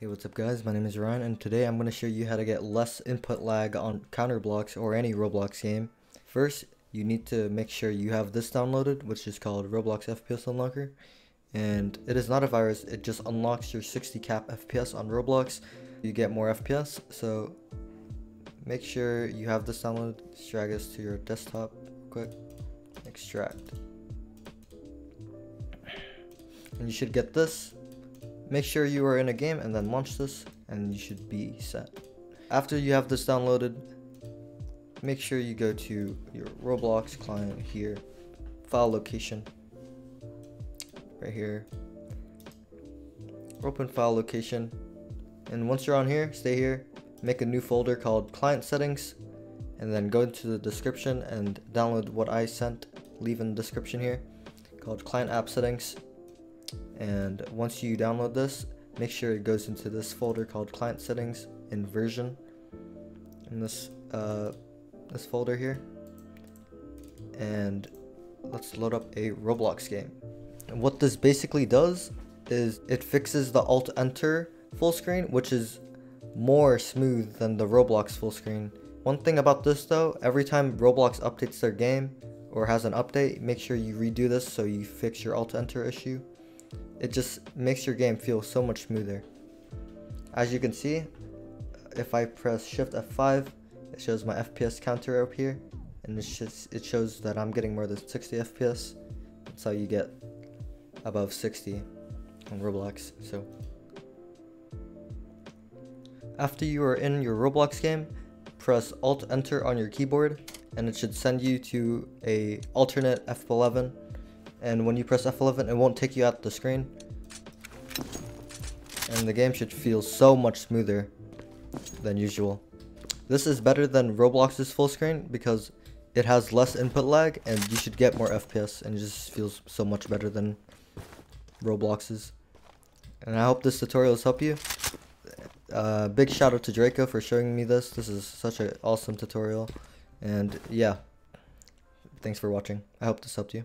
Hey what's up guys, my name is Ryan and today I'm going to show you how to get less input lag on Counter Blox or any Roblox game. First, you need to make sure you have this downloaded which is called Roblox FPS Unlocker. And it is not a virus, it just unlocks your 60 cap FPS on Roblox. You get more FPS, so make sure you have this downloaded. Drag this to your desktop quick, extract. And you should get this Make sure you are in a game and then launch this and you should be set. After you have this downloaded, make sure you go to your Roblox client here, file location, right here, open file location, and once you're on here, stay here, make a new folder called client settings, and then go into the description and download what I sent, leave in the description here, called client app settings, and once you download this make sure it goes into this folder called client settings in version in this uh, this folder here. And let's load up a Roblox game. And what this basically does is it fixes the alt enter full screen which is more smooth than the Roblox full screen. One thing about this though every time Roblox updates their game or has an update make sure you redo this so you fix your alt enter issue it just makes your game feel so much smoother. As you can see, if I press shift F5, it shows my FPS counter up here, and it, just, it shows that I'm getting more than 60 FPS. That's how you get above 60 on Roblox. So after you are in your Roblox game, press Alt Enter on your keyboard, and it should send you to a alternate F11 and when you press F11 it won't take you out the screen and the game should feel so much smoother than usual. This is better than Roblox's full screen because it has less input lag and you should get more FPS and it just feels so much better than Roblox's. And I hope this tutorial has helped you. Uh, big shout out to Dracoo for showing me this. This is such an awesome tutorial. And yeah, thanks for watching. I hope this helped you.